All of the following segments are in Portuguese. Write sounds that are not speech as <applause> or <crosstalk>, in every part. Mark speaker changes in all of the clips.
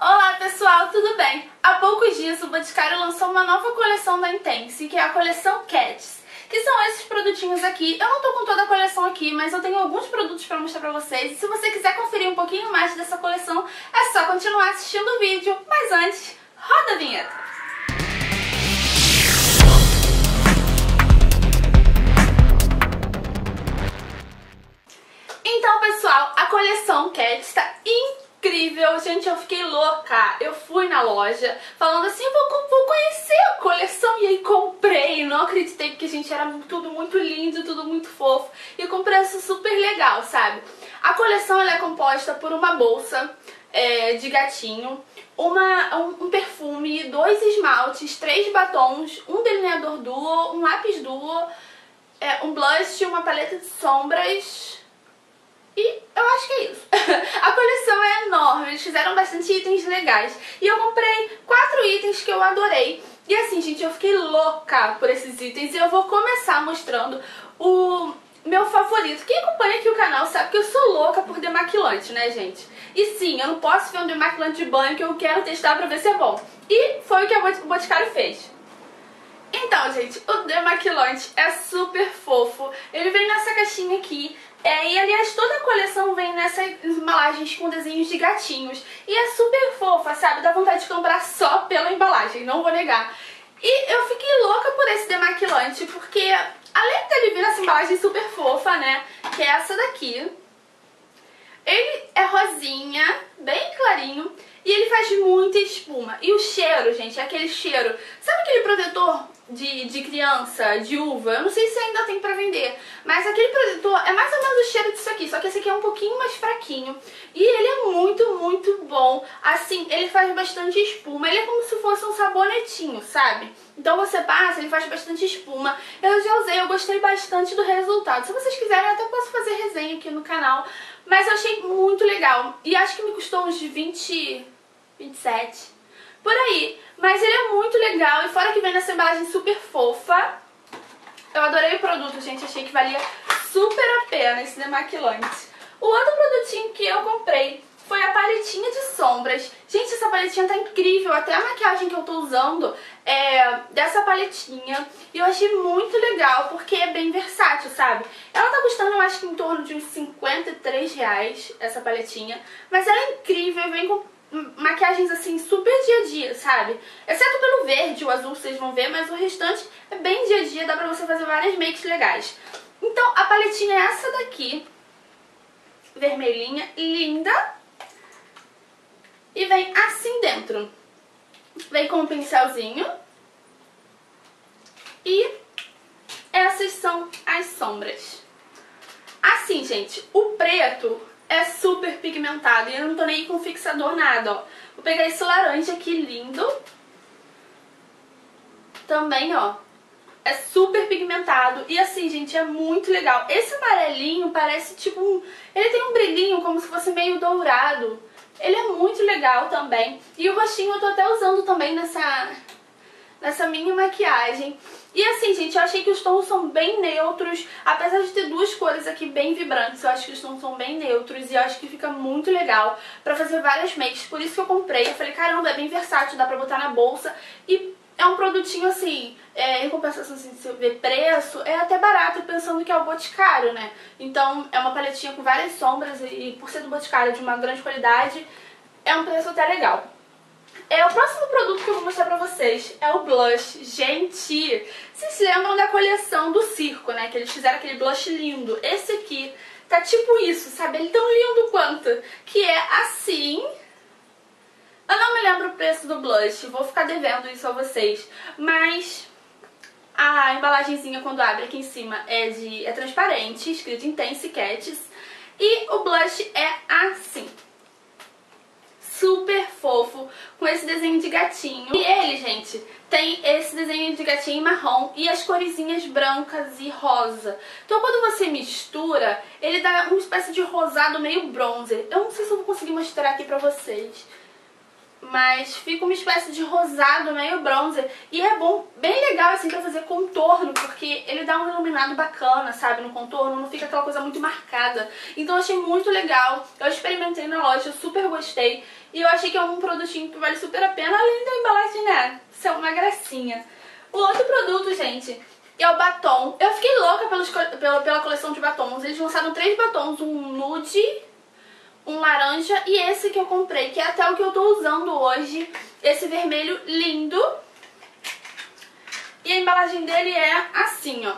Speaker 1: Olá pessoal, tudo bem? Há poucos dias o Boticário lançou uma nova coleção da Intense, que é a coleção Cats, que são esses produtinhos aqui. Eu não tô com toda a coleção aqui, mas eu tenho alguns produtos pra mostrar pra vocês. E se você quiser conferir um pouquinho mais dessa coleção, é só continuar assistindo o vídeo. Mas antes, roda a vinheta! Então, pessoal, a coleção Cat está incrível. Gente, eu fiquei louca. Eu fui na loja falando assim, vou, vou conhecer a coleção. E aí comprei. Não acreditei porque, gente, era tudo muito lindo, tudo muito fofo. E com preço super legal, sabe? A coleção ela é composta por uma bolsa é, de gatinho, uma, um, um, perfume, dois esmaltes, três batons, um delineador duo, um lápis duo, é, um blush, uma paleta de sombras e eu acho que é isso. <laughs> a coleção é enorme, eles fizeram bastante itens legais. E eu comprei quatro itens que eu adorei. E assim, gente, eu fiquei louca por esses itens e eu vou começar mostrando o meu favorito. Quem acompanha aqui o canal sabe que eu sou louca por demaquilante, né, gente? E sim, eu não posso ver um demaquilante de banho que eu quero testar pra ver se é bom. E foi o que o Boticário fez. Então, gente, o demaquilante é super fofo. Ele vem nessa caixinha aqui. É, e aliás, toda a coleção vem nessas embalagens com desenhos de gatinhos. E é super fofa, sabe? Dá vontade de comprar só pela embalagem, não vou negar. E eu fiquei louca por esse demaquilante, porque além dele vir nessa embalagem super fofa, né? Que é essa daqui. Ele é rosinha, bem clarinho. E ele faz muita espuma. E o cheiro, gente, é aquele cheiro... Sabe aquele protetor de, de criança, de uva? Eu não sei se ainda tem pra vender. Mas aquele protetor é mais ou menos o cheiro disso aqui. Só que esse aqui é um pouquinho mais fraquinho. E ele é muito, muito bom. Assim, ele faz bastante espuma. Ele é como se fosse um sabonetinho, sabe? Então você passa, ele faz bastante espuma. Eu já usei, eu gostei bastante do resultado. Se vocês quiserem, eu até posso fazer resenha aqui no canal. Mas eu achei muito legal. E acho que me custou uns 20 27. Por aí. Mas ele é muito legal e fora que vem nessa embalagem super fofa. Eu adorei o produto, gente. Achei que valia super a pena esse demaquilante. O outro produtinho que eu comprei foi a paletinha de sombras. Gente, essa paletinha tá incrível. Até a maquiagem que eu tô usando é dessa paletinha. E eu achei muito legal, porque é bem versátil, sabe? Ela tá custando, eu acho que em torno de uns 53 reais, essa paletinha. Mas ela é incrível, vem com maquiagens assim super dia a dia, sabe? Exceto pelo verde, o azul vocês vão ver, mas o restante é bem dia a dia, dá pra você fazer várias makes legais. Então a paletinha é essa daqui, vermelhinha, linda. E vem assim dentro. Vem com um pincelzinho. E essas são as sombras. Assim, gente, o preto é super pigmentado e eu não tô nem com fixador nada, ó. Vou pegar esse laranja aqui lindo. Também, ó. É super pigmentado e assim, gente, é muito legal. Esse amarelinho parece tipo um... Ele tem um brilhinho como se fosse meio dourado. Ele é muito legal também. E o rostinho eu tô até usando também nessa, nessa mini maquiagem. E assim, gente, eu achei que os tons são bem neutros, apesar de ter duas cores aqui bem vibrantes, eu acho que os tons são bem neutros e eu acho que fica muito legal pra fazer várias makes, por isso que eu comprei. Eu falei, caramba, é bem versátil, dá pra botar na bolsa e é um produtinho assim, é, em compensação assim, se ver preço, é até barato pensando que é o Boticário, né? Então é uma paletinha com várias sombras e por ser do Boticário de uma grande qualidade, é um preço até legal. É, o próximo produto que eu vou mostrar pra vocês é o blush. Gente, vocês se lembram da coleção do circo, né? Que eles fizeram aquele blush lindo. Esse aqui tá tipo isso, sabe? Ele tão lindo quanto. Que é assim... Eu não me lembro o preço do blush, vou ficar devendo isso a vocês. Mas a embalagenzinha quando abre aqui em cima é, de, é transparente, escrito Intense Cats. E o blush é assim com esse desenho de gatinho. E ele, gente, tem esse desenho de gatinho marrom e as coresinhas brancas e rosa. Então quando você mistura, ele dá uma espécie de rosado meio bronzer. Eu não sei se eu vou conseguir mostrar aqui pra vocês. Mas fica uma espécie de rosado meio bronzer. E é bom, bem legal assim pra fazer contorno, porque ele dá um iluminado bacana, sabe, no contorno, não fica aquela coisa muito marcada. Então achei muito legal, eu experimentei na loja, super gostei. E eu achei que é um produtinho que vale super a pena, além da embalagem, né, ser uma gracinha. O outro produto, gente, é o batom. Eu fiquei louca pelos, pela, pela coleção de batons. Eles lançaram três batons, um nude, um laranja e esse que eu comprei, que é até o que eu tô usando hoje. Esse vermelho lindo. E a embalagem dele é assim, ó.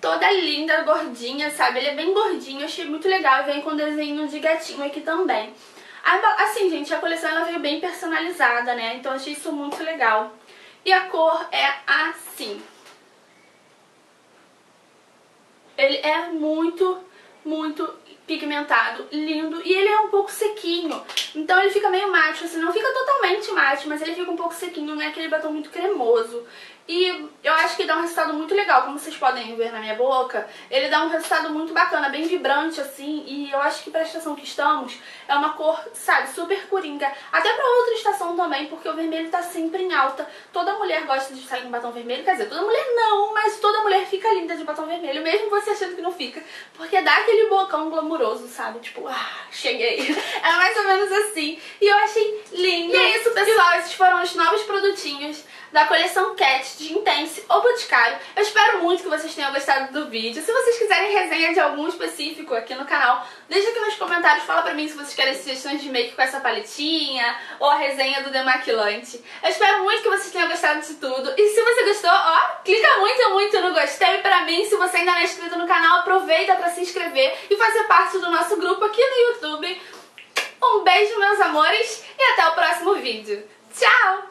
Speaker 1: Toda linda, gordinha, sabe? Ele é bem gordinho, achei muito legal. Vem com desenho de gatinho aqui também. Assim, gente, a coleção ela veio bem personalizada, né? Então achei isso muito legal. E a cor é assim. Ele é muito muito pigmentado, lindo, e ele é um pouco sequinho, então ele fica meio mate, assim, não fica totalmente mate, mas ele fica um pouco sequinho, não é aquele batom muito cremoso. E eu acho que dá um resultado muito legal, como vocês podem ver na minha boca. Ele dá um resultado muito bacana, bem vibrante assim. E eu acho que pra estação que estamos é uma cor, sabe, super coringa. Até pra outra estação também, porque o vermelho tá sempre em alta. Toda mulher gosta de sair com batom vermelho. Quer dizer, toda mulher não, mas toda mulher fica linda de batom vermelho. Mesmo você achando que não fica. Porque dá aquele bocão glamuroso, sabe? Tipo, ah, cheguei. <laughs> É mais ou menos assim. E eu achei lindo. E é isso, pessoal. Esses foram os novos produtinhos da coleção Cat de Intense ou Boticário. Eu espero muito que vocês tenham gostado do vídeo. Se vocês quiserem resenha de algum específico aqui no canal, deixa aqui nos comentários, fala pra mim se vocês querem sugestões de make com essa paletinha ou a resenha do demaquilante. Eu espero muito que vocês tenham gostado de tudo. E se você gostou, ó, clica muito, muito no gostei pra mim. Se você ainda não é inscrito no canal, aproveita pra se inscrever e fazer parte do nosso grupo aqui no YouTube. Um beijo, meus amores, e até o próximo vídeo. Tchau!